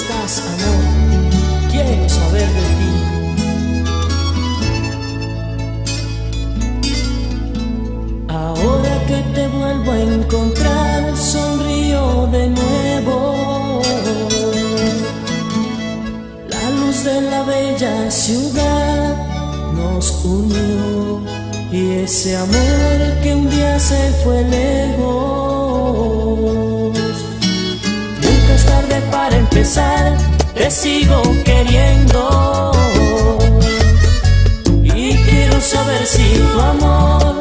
estás, amor? Quiero saber de ti. Ahora que te vuelvo a encontrar, sonrío de nuevo. La luz de la bella ciudad nos unió y ese amor que un día se fue lejos. Para empezar, te sigo queriendo. Y quiero saber si tu amor.